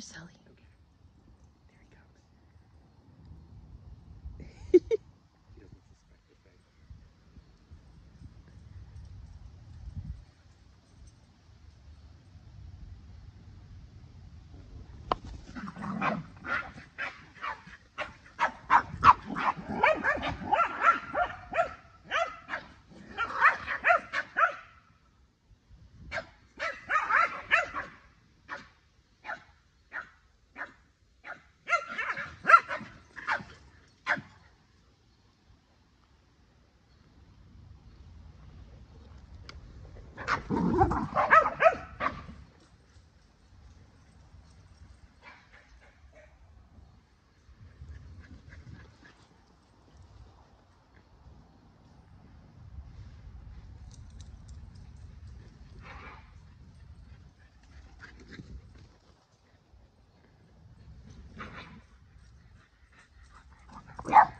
Sally. Yeah.